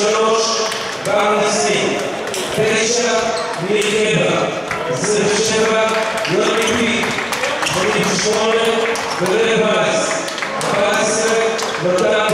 Krzyż Balansi, Teresza Milieba, Zrzewa Jolipi, Policzone Wyrybas, Pasek, Wodana,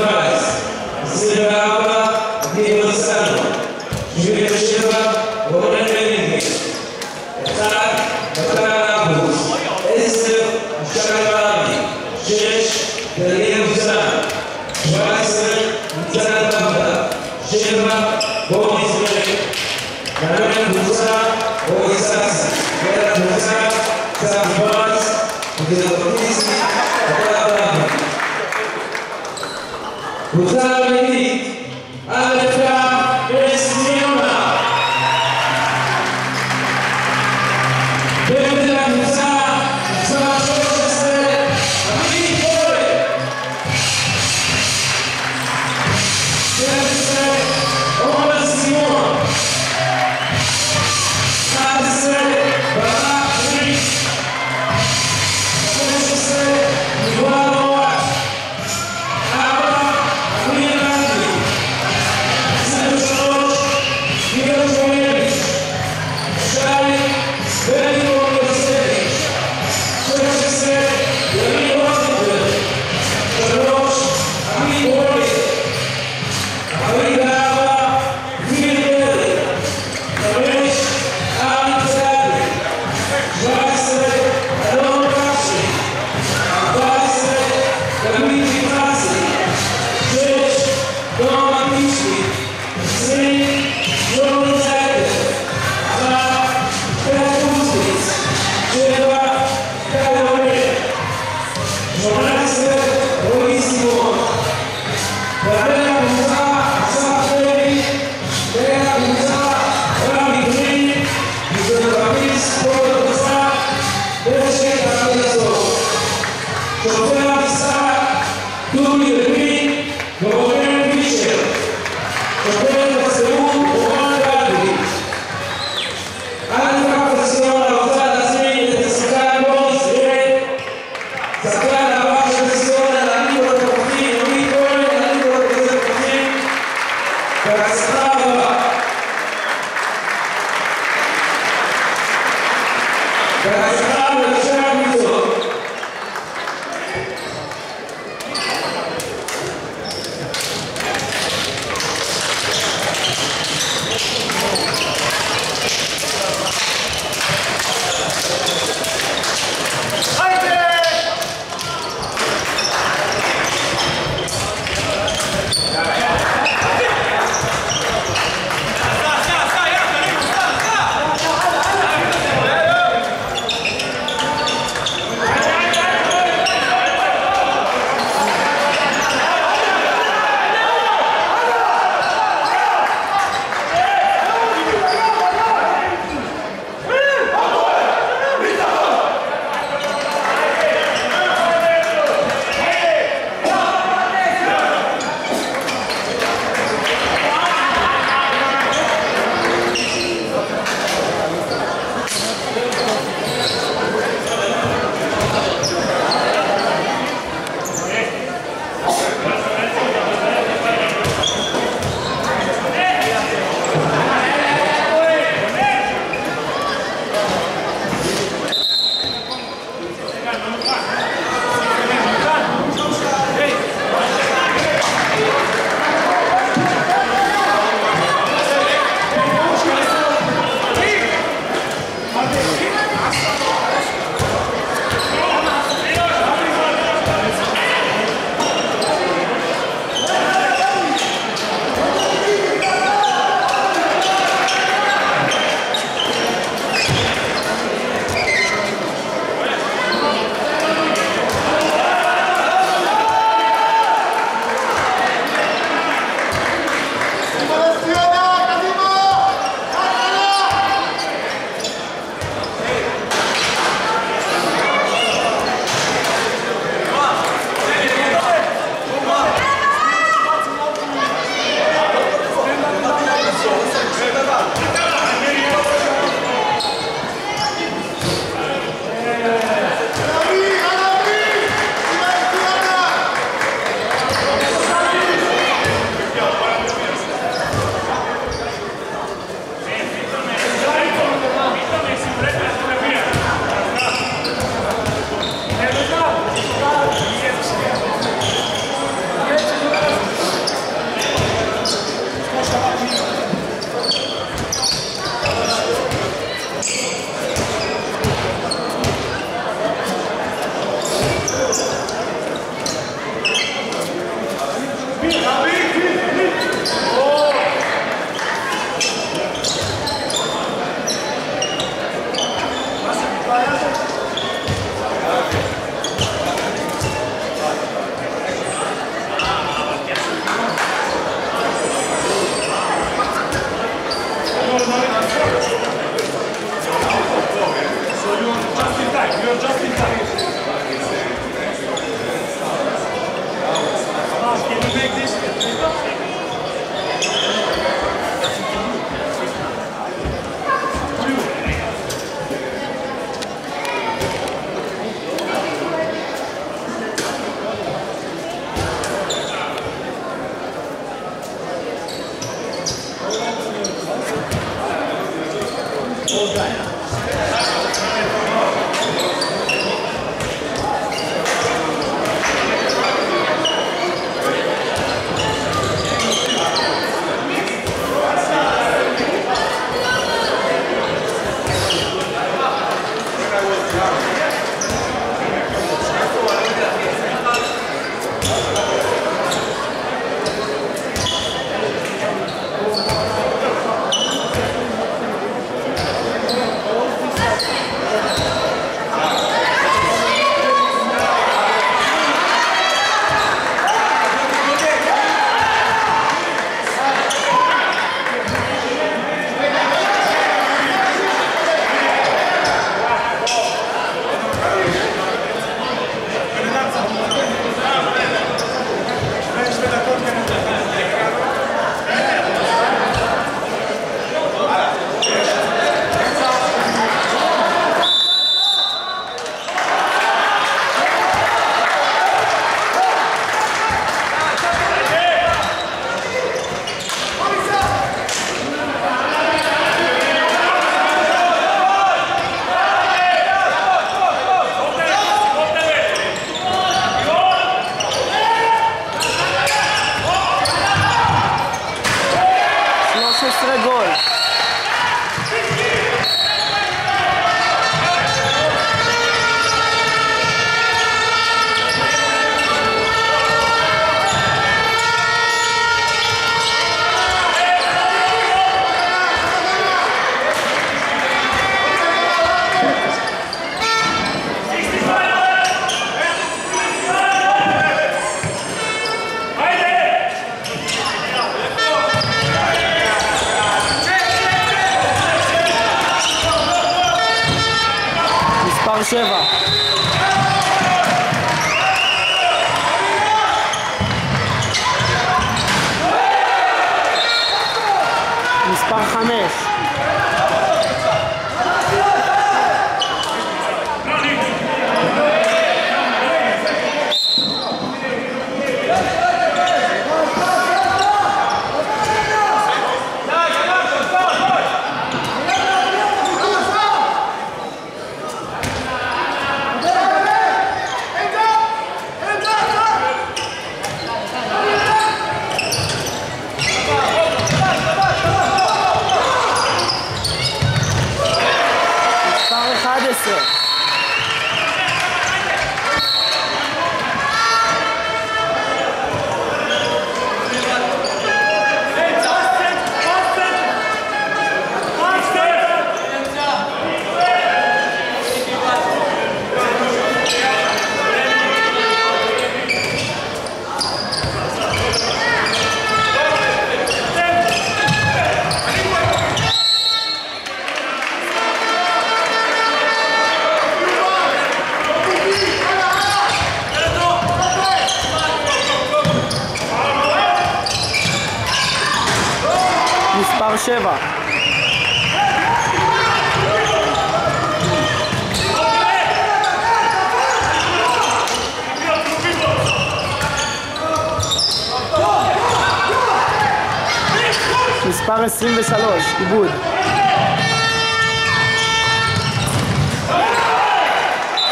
מספר 23, עיבוד.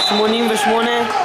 שמונים ושמונה,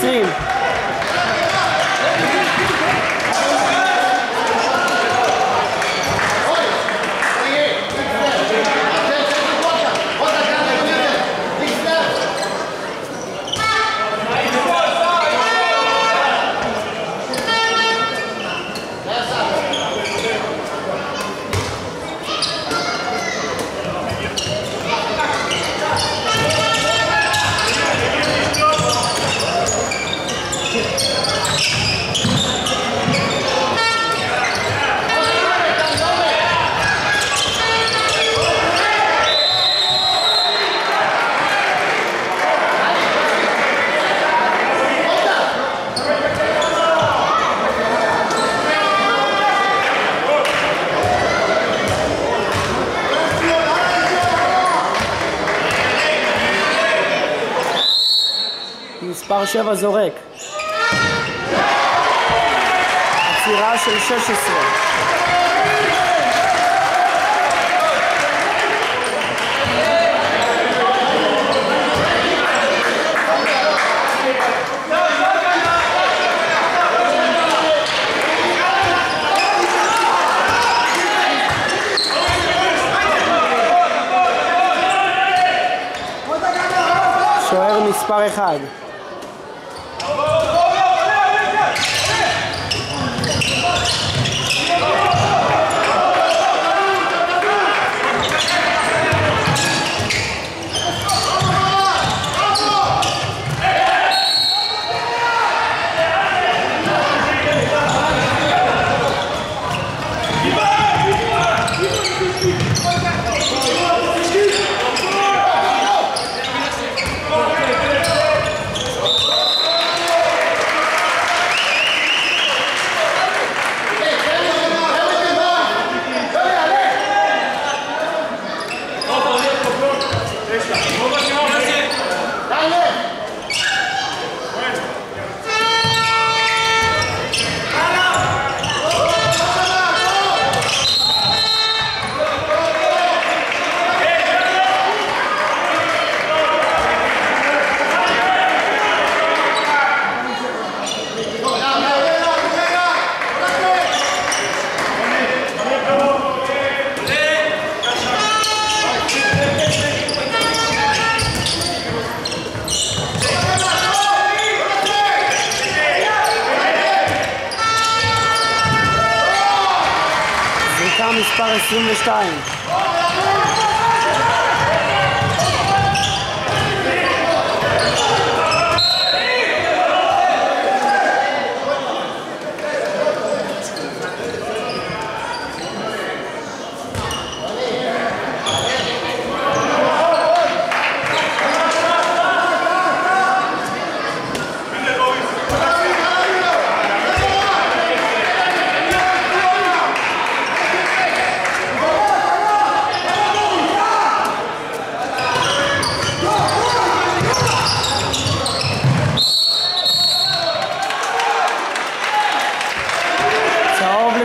2020, מספר 7 זורק. עצירה של 16. שוער מספר 1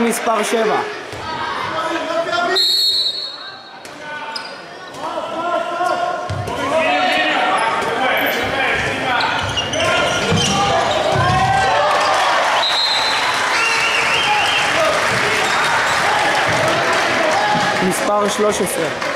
למספר 7. מספר 13.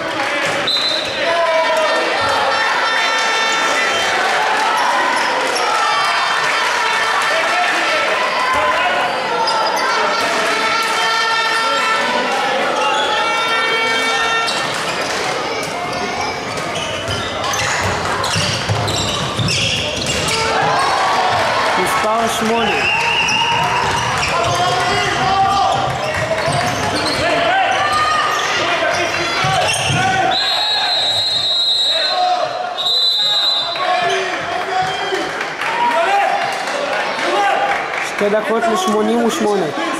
מספר 8. שתי דקות ל-88.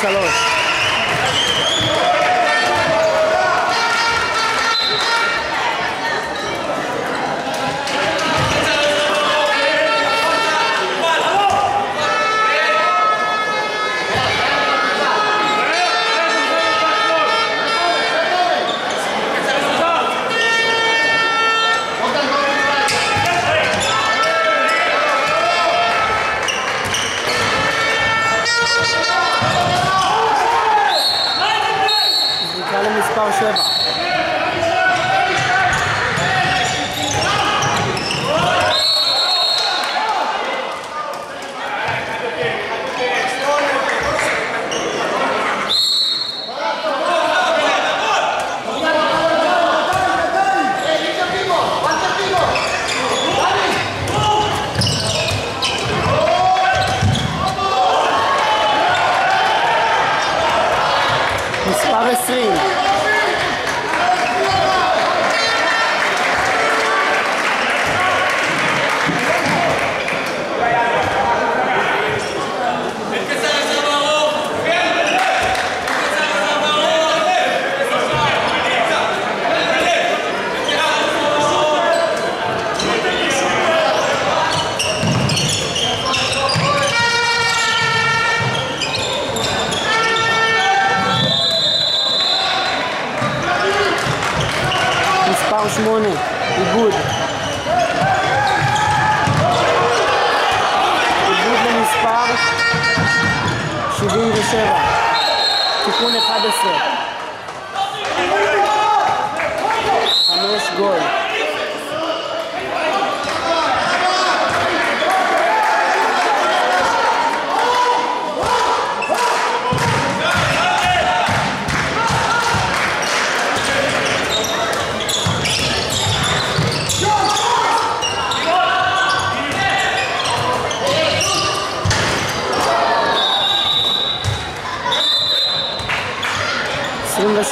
Búscalos.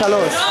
עשרים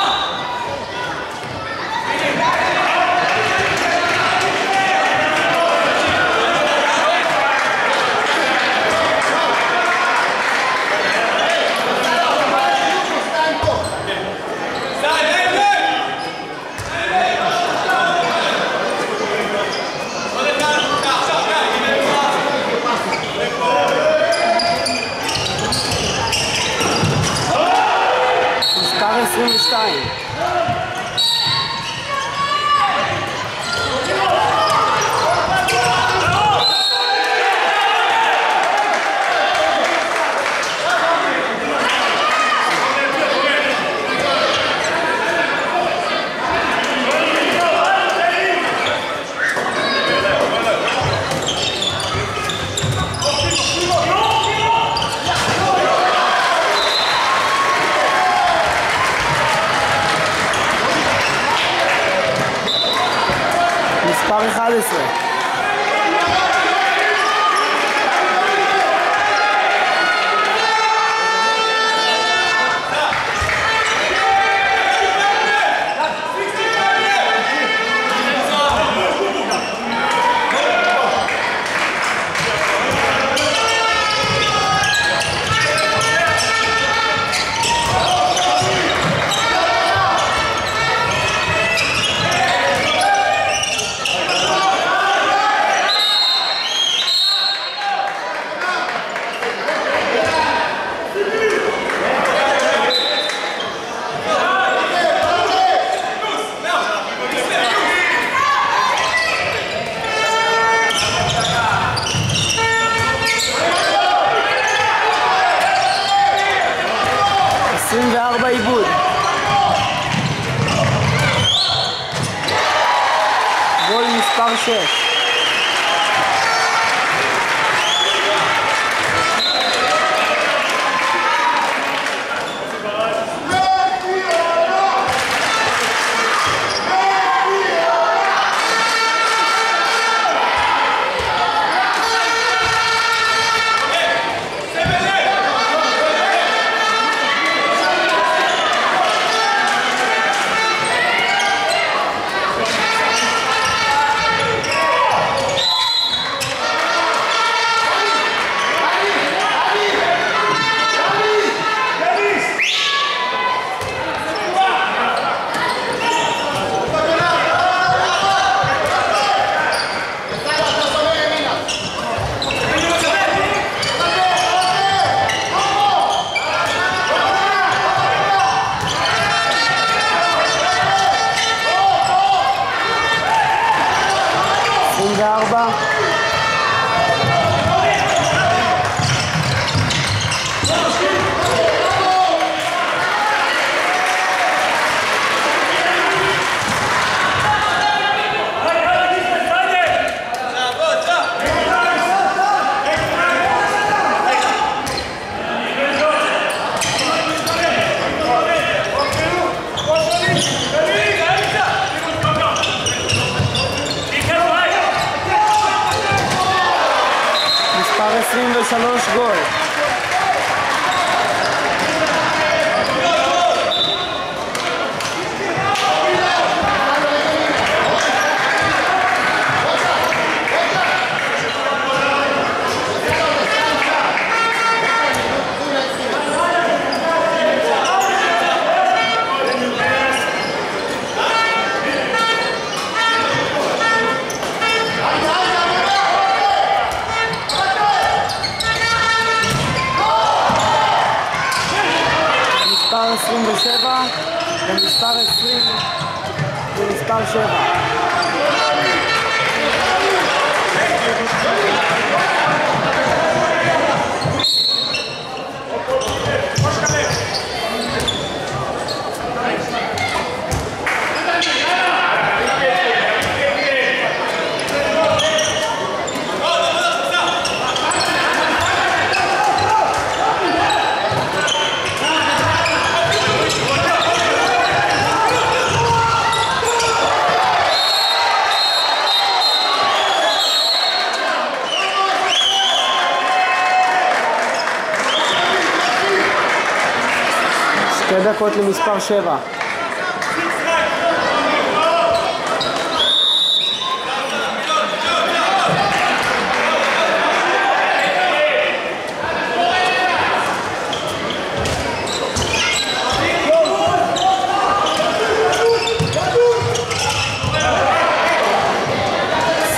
דקות למספר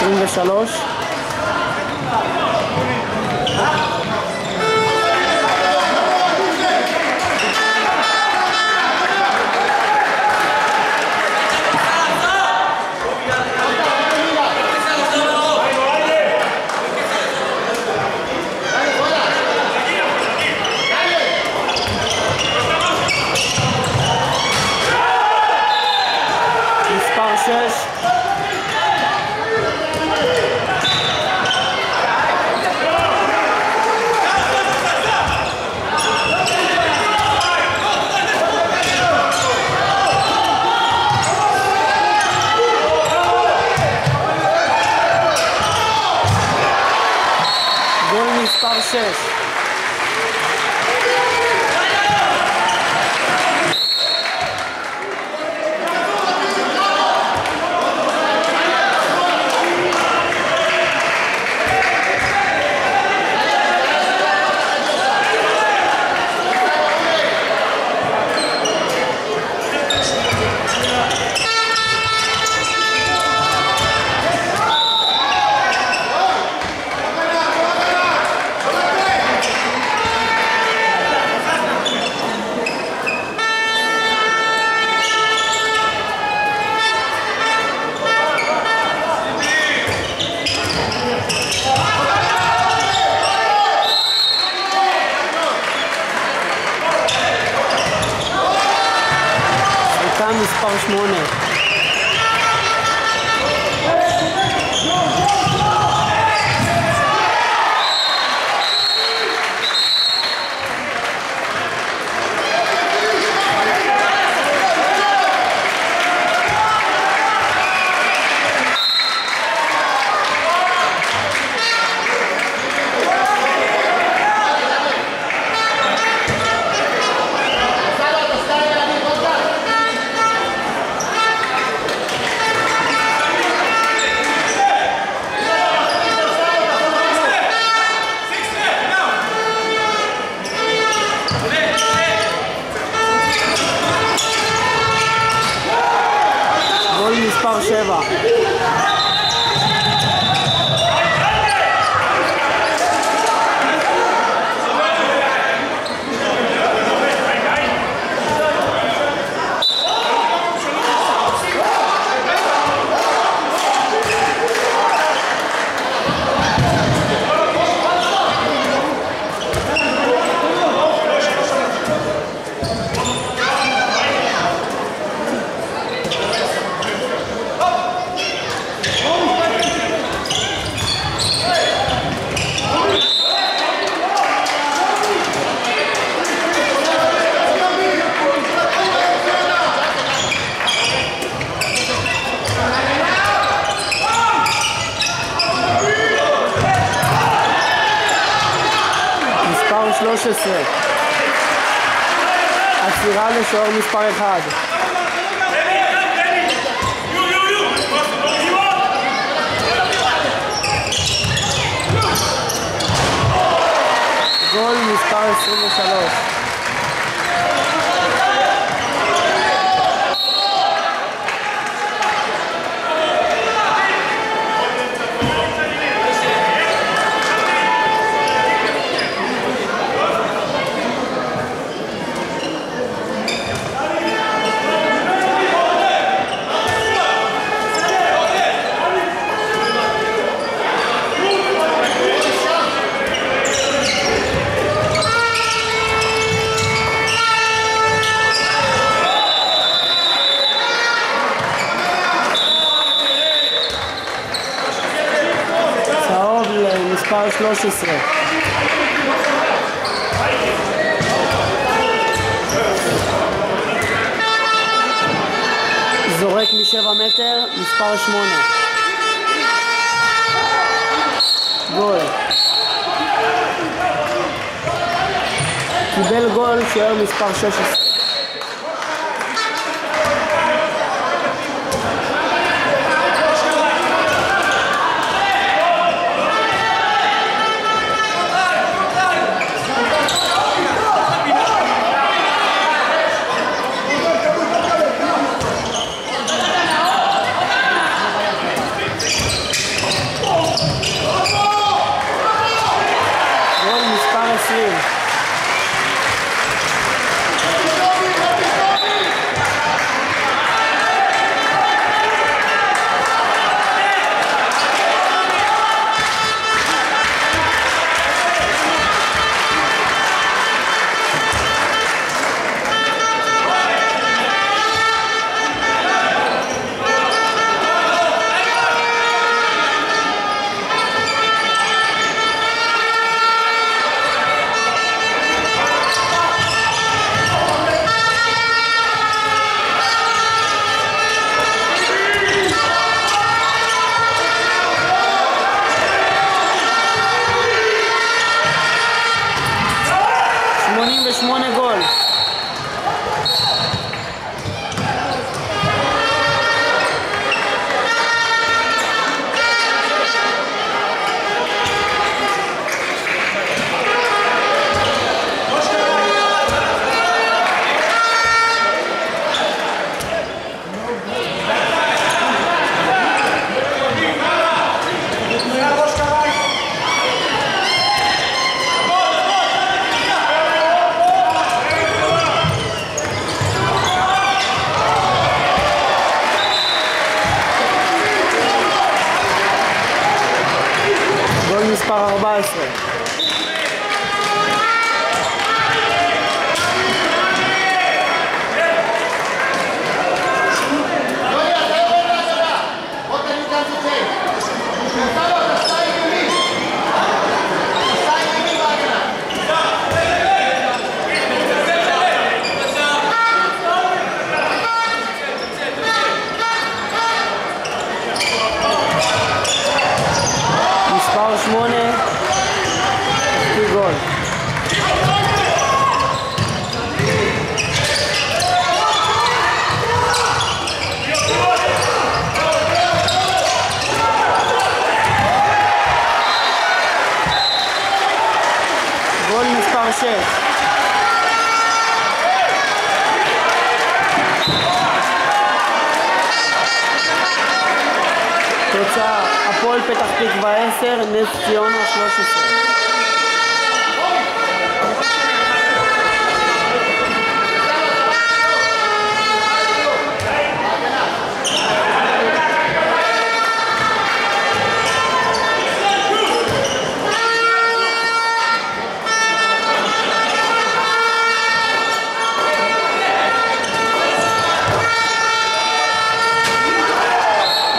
7. גול מספר 23. צהוב למספר 13. זורק משבע מטר, מספר 8. גול. קיבל גול, שוער מספר 16. הפועל פתח תקווה 10, נס ציונה 13.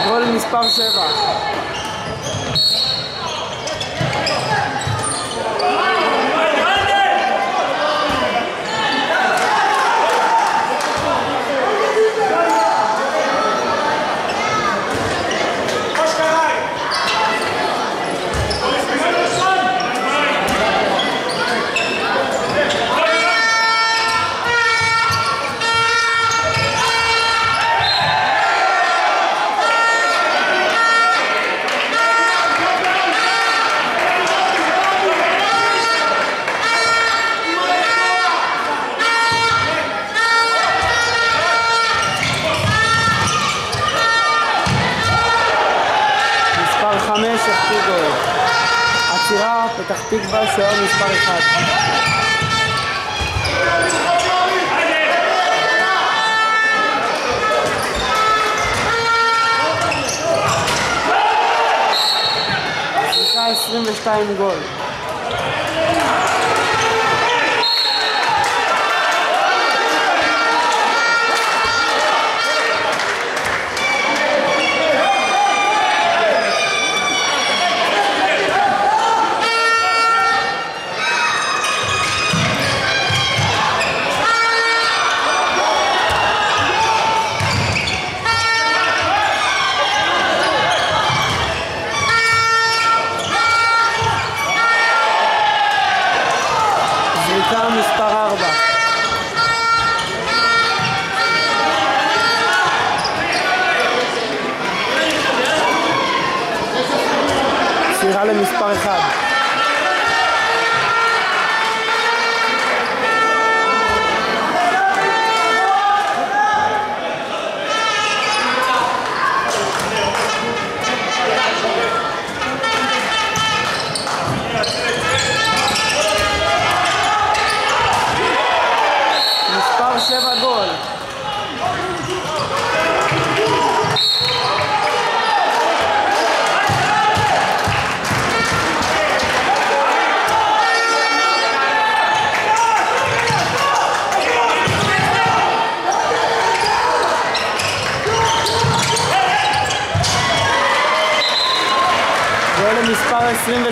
גול מספר 7. מספר 5, החטיא גול. עצירה, פתח תקווה, שוער מספר 1. זריקה 22 גול.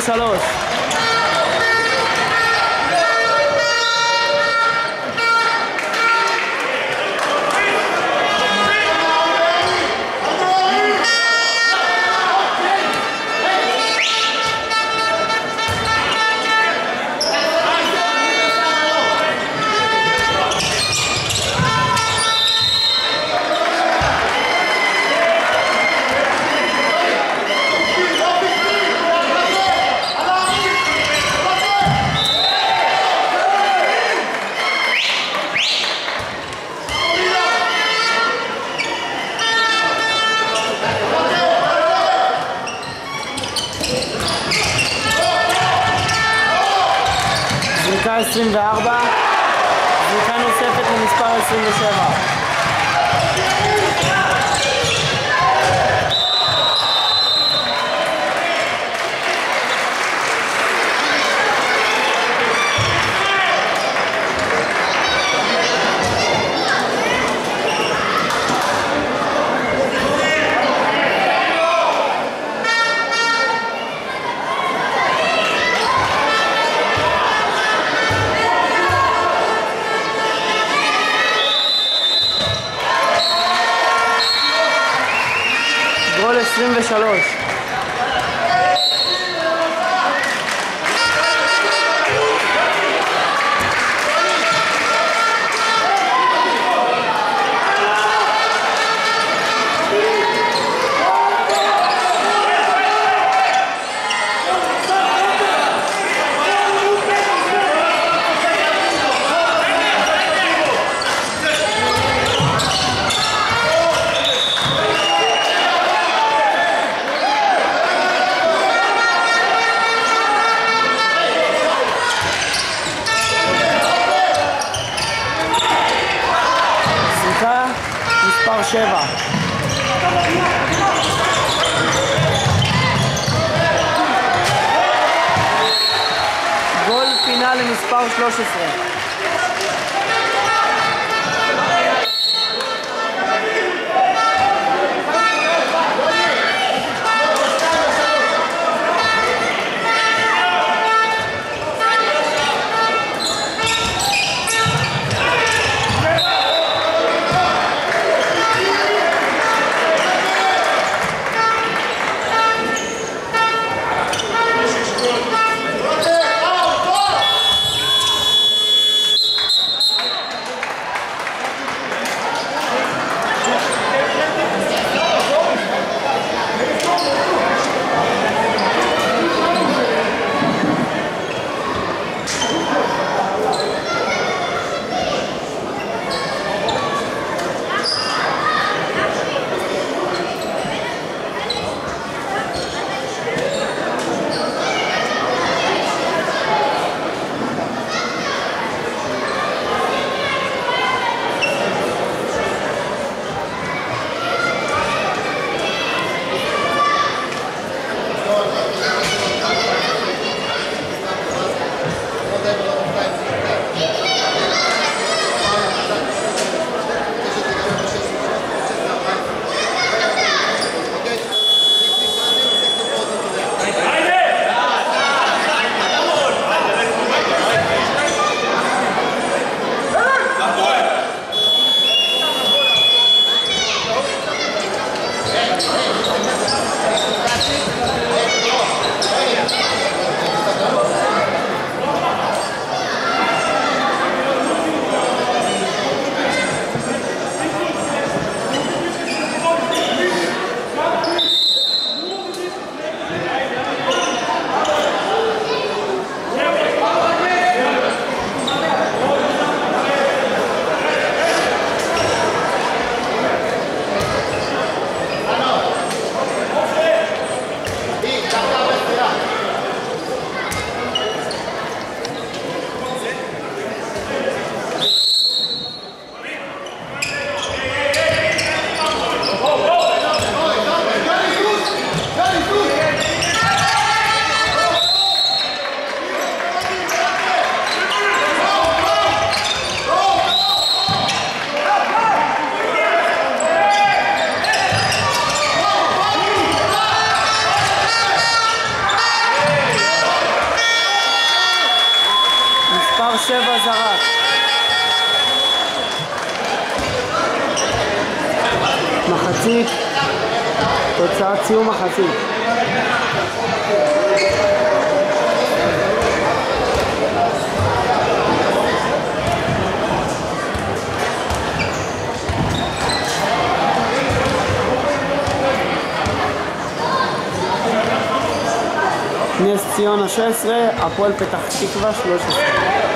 Saludos. 24, זריקה נוספת למספר 27. 23. שיחה 7. גול פינה למספר 13. ציונה 16, הפועל פתח תקווה 13.